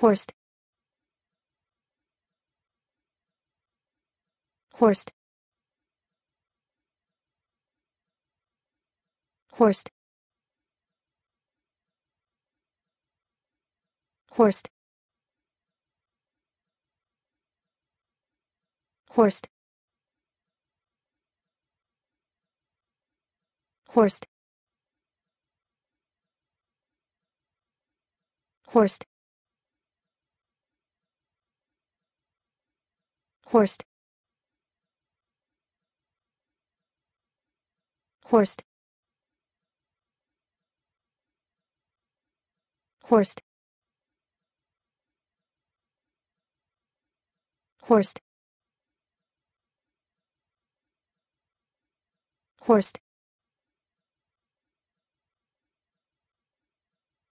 Horst. Horst. Horst. Horst. Horst. Horst. Horst. Horst. Horst. Horst. Horst. Horst.